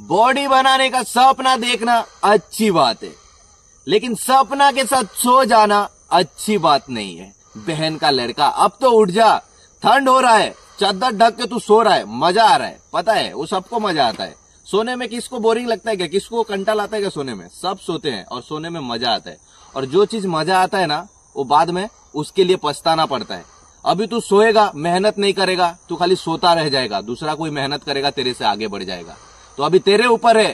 Body बनाने का सपना देखना अच्छी बात है। लेकिन सपना के साथ सो जाना अच्छी बात नहीं है। बहन का लड़का, अब तो उठ जा। ठंड हो रहा है चादर ढक के तू सो रहा है, मज़ा आ रहा है। पता है, वो सबको मज़ा आता है। सोने में किसको बोरिंग लगता है क्या? किसको कंटाल आता है क्या सोने में? सब सोते हैं और सोने में मज़ा आता है। और जो चीज़ मज़ा आता है ना, वो बाद में उसके लिए पछताना पड़ता है। अभी तू सोएगा, मेहनत नहीं करेगा, तू खाली सोता रह जाएगा। दूसरा कोई मेहनत करेगा, तेरे से आगे बढ़ जाएगा। तो अभी तेरे ऊपर है।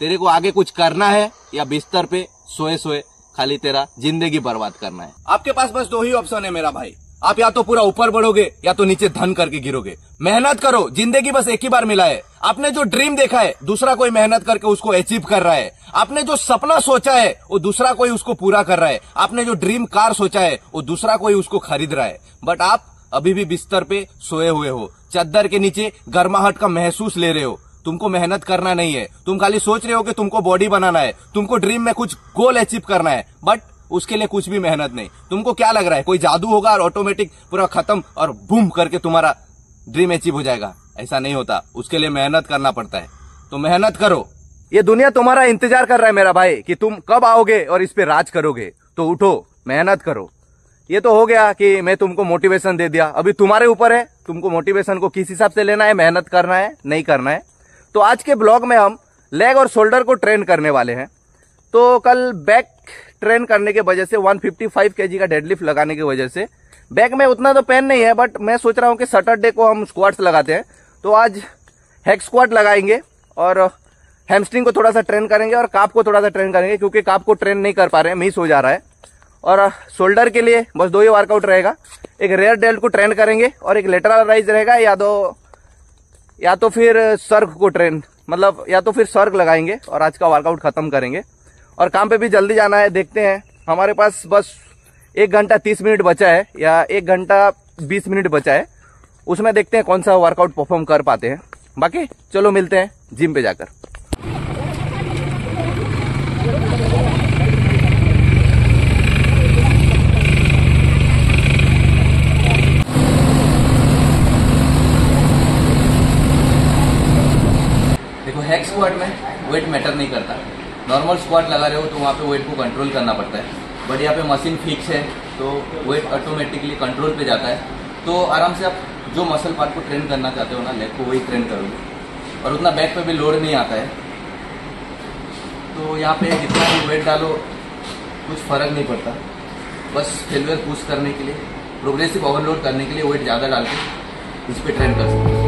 तेरे को आगे कुछ करना है या बिस्तर पे सोए सोए, खाली तेरा ज़िंदगी बर्बाद करना है। आपके पास बस दो ही ऑप्शन है मेरा भाई। आप या तो पूरा ऊपर बढ़ोगे या तो नीचे धन करके गिरोगे। मेहनत करो, ज़िंदगी बस एक ही बार मिला है। आपने जो ड्रीम देखा है, दूसरा कोई मेहनत करके उसको अचीव कर रहा है। आपने जो सपना सोचा है, वो दूसरा कोई उसको पूरा कर रहा है। आपने जो ड्रीम कार सोचा है, वो दूसरा कोई उसको खरीद रहा है। बट आप अभी भी बिस्तर पे सोए हुए हो। चद्दर के नीचे गर्माहट का महसूस ले रहे हो। तुमको मेहनत करना नहीं है। तुम खाली सोच रहे हो कि तुमको बॉडी बनाना है। तुमको ड्रीम में कुछ गोल अचीव करना है। बट उसके लिए कुछ भी मेहनत नहीं। तुमको क्या लग रहा है? कोई जादू होगा और ऑटोमेटिक पूरा खत्म और बूम करके तुम्हारा ड्रीम अचीव हो जाएगा। ऐसा नहीं होता। उसके लिए मेहनत करना पड़ता है। तो मेहनत करो। ये दुनिया तुम्हारा इंतज़ार कर रहा है मेरा भाई, कि तुम कब आओगे और इस पे राज करोगे। तो उठो, मेहनत करो। ये तो हो गया कि मैं तुमको मोटिवेशन दे दिया। अभी तुम्हारे ऊपर है। तुमको मोटिवेशन को किस हिसाब से लेना है? मेहनत करना है, नहीं करना है। तो आज के ब्लॉग में हम लेग और शोल्डर को ट्रेन करने वाले हैं। तो कल बैक ट्रेन करने के वजह से 155 केजी का डेडलिफ्ट लगाने की वजह से। बैक में उतना तो पेन नहीं है बट मैं सोच रहा हूँ कि सैटरडे को हम स्क्वाट्स लगाते हैं। तो आज हैक स्क्वाट लगाएँगे और हैमस्ट्रिंग को थोड़ा सा ट्रेन करेंगे और काप को थोड़ा सा ट्रेन करेंगे, क्योंकि काप को ट्रेन नहीं कर पा रहे हैं मिस हो जा रहा है। और शोल्डर के लिए बस दो ही वर्कआउट रहेगा। एक रेयर डेल्ट को ट्रेन करेंगे और एक लेटरल राइज रहेगा या तो या तो फिर स्वर्ग को ट्रेन मतलब या तो फिर स्वर्ग लगाएँगे और आज का वर्कआउट खत्म करेंगे। और काम पे भी जल्दी जाना है, देखते हैं। हमारे पास बस एक घंटा तीस मिनट बचा है, या एक घंटा बीस मिनट बचा है। उसमें देखते हैं कौन सा वर्कआउट परफॉर्म कर पाते हैं। बाकी, चलो मिलते हैं जिम पे जाकर देखो हैक स्क्वाट में वेट मैटर नहीं करता नॉर्मल स्क्वाट लगा रहे हो तो वहाँ पे वेट को कंट्रोल करना पड़ता है। बट यहाँ पे मशीन फिक्स है तो वेट ऑटोमेटिकली कंट्रोल पे जाता है। तो आराम से आप जो मसल पार्ट को ट्रेन करना चाहते हो ना लेग को वही ट्रेन करोगे। और उतना बैक पे भी लोड नहीं आता है। तो यहाँ पे जितना भी वेट डालो, कुछ फ़र्क नहीं पड़ता। बस फेलवेयर पुश करने के लिए प्रोग्रेसिव ओवरलोड करने के लिए वेट ज़्यादा डाल के इस पर ट्रेन कर सकते हो।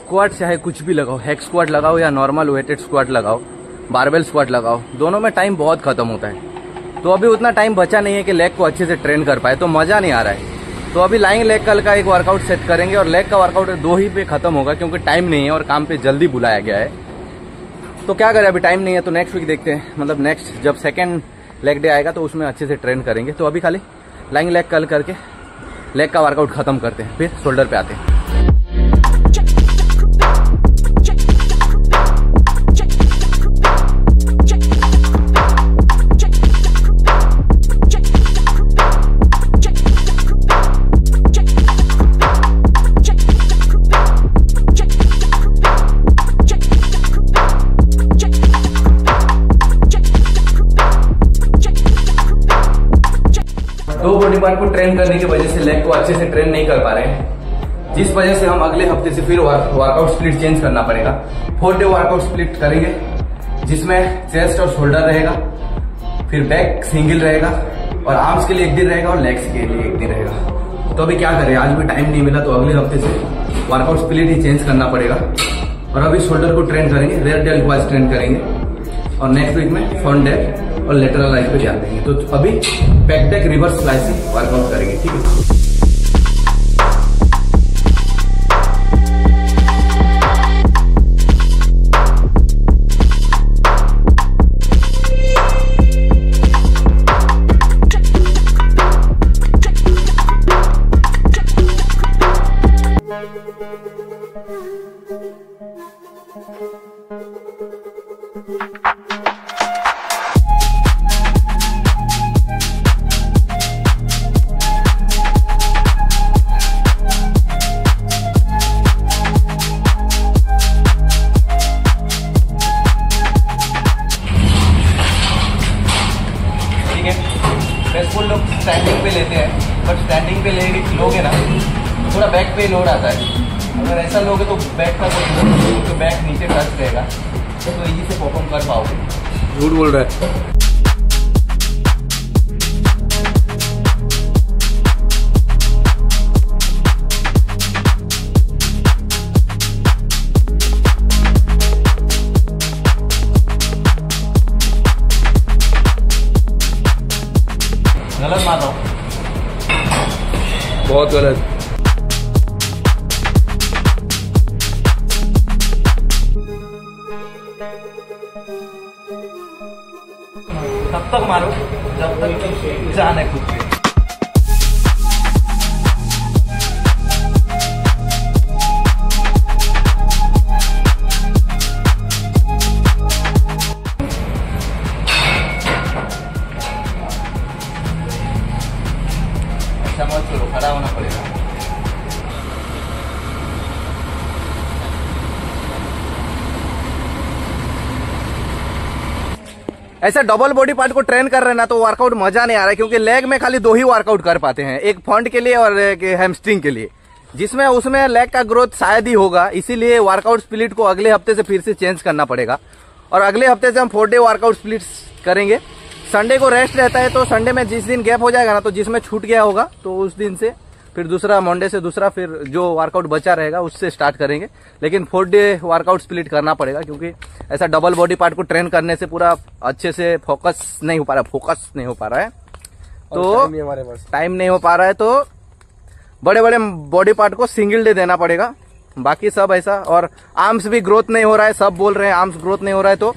स्क्वाट चाहे कुछ भी लगाओ हैक स्क्वाट लगाओ या नॉर्मल वेटेड स्क्वाट लगाओ बारबेल स्क्वाट लगाओ, दोनों में टाइम बहुत खत्म होता है। तो अभी उतना टाइम बचा नहीं है कि लेग को अच्छे से ट्रेन कर पाए तो मज़ा नहीं आ रहा है। तो अभी लाइंग लेग कल का एक वर्कआउट सेट करेंगे और लेग का वर्कआउट दो ही पे खत्म होगा क्योंकि टाइम नहीं है और काम पे जल्दी बुलाया गया है। तो क्या करें, अभी टाइम नहीं है तो नेक्स्ट वीक देखते हैं। मतलब नेक्स्ट जब सेकेंड लेग डे आएगा तो उसमें अच्छे से ट्रेन करेंगे। तो अभी खाली लाइंग लेग कल करके लेग का वर्कआउट खत्म करते हैं फिर शोल्डर पे आते हैं। पार्ट को ट्रेन करने की वजह से लेग को अच्छे से ट्रेन नहीं कर पा रहे हैं। जिस वजह से हम अगले हफ़्ते से फिर वर्कआउट स्प्लिट चेंज करना पड़ेगा। फोर डे वर्कआउट स्प्लिट करेंगे, जिसमें चेस्ट और शोल्डर रहेगा, फिर बैक सिंगल रहेगा, और आर्म्स के लिए एक दिन रहेगा और लेग्स के लिए एक दिन रहेगा। तो अभी क्या करें? आज भी टाइम नहीं मिला तो अगले हफ़्ते से वर्कआउट स्प्लिट ही चेंज करना पड़ेगा। और अभी शोल्डर को ट्रेन करेंगे रेयर डेल्ट वाइज ट्रेन करेंगे। और नेक्स्ट वीक में फ्रंट डेल्ट और लेटरल लाइफ पे ध्यान देंगे तो अभी बैक डेक रिवर्स स्लाइसिंग वर्कआउट करेंगे, ठीक है? ठीक स्टैंडिंग पे लेते हैं बट स्टैंडिंग पे ले लोगे ना तो थोड़ा बैक पे लोड आता है। अगर ऐसा लोगे तो बैक का तो बैक नीचे टच रहेगा तो इजी से परफॉर्म कर पाओगे। झूठ बोल रहा है। गलत बहुत गलत। तब तक मारो जब तक जाने खुद ऐसा डबल बॉडी पार्ट को ट्रेन कर रहे ना तो वर्कआउट मज़ा नहीं आ रहा है, क्योंकि लेग में खाली दो ही वर्कआउट कर पाते हैं, एक फ्रंट के लिए और एक हेमस्ट्रिंग के लिए। जिसमें, उसमें लेग का ग्रोथ शायद ही होगा, इसीलिए वर्कआउट स्प्लिट को अगले हफ़्ते से फिर से चेंज करना पड़ेगा। और अगले हफ़्ते से हम फोर डे वर्कआउट स्प्लिट करेंगे। संडे को रेस्ट रहता है तो संडे में जिस दिन गैप हो जाएगा ना तो जिसमें छूट गया होगा तो उस दिन से फिर दूसरा मंडे से दूसरा फिर जो वर्कआउट बचा रहेगा उससे स्टार्ट करेंगे। लेकिन फोर डे वर्कआउट स्प्लिट करना पड़ेगा क्योंकि ऐसा डबल बॉडी पार्ट को ट्रेन करने से पूरा अच्छे से फोकस नहीं हो पा रहा फोकस नहीं हो पा रहा है। तो टाइम नहीं हो पा रहा है तो बड़े बड़े बॉडी पार्ट को सिंगल डे देना पड़ेगा। बाकी सब ऐसा और आर्म्स भी ग्रोथ नहीं हो रहा है सब बोल रहे हैं आर्म्स ग्रोथ नहीं हो रहा है तो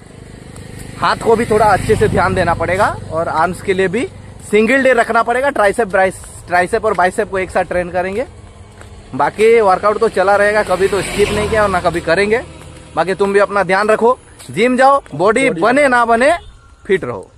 हाथ को भी थोड़ा अच्छे से ध्यान देना पड़ेगा और आर्म्स के लिए भी सिंगल डे रखना पड़ेगा ट्राइसेप ब्राइस ट्राइसेप और बाइसेप को एक साथ ट्रेन करेंगे। बाकी वर्कआउट तो चला रहेगा कभी तो स्किप नहीं किया और ना कभी करेंगे। बाकी तुम भी अपना ध्यान रखो जिम जाओ बॉडी बने ना बने फिट रहो।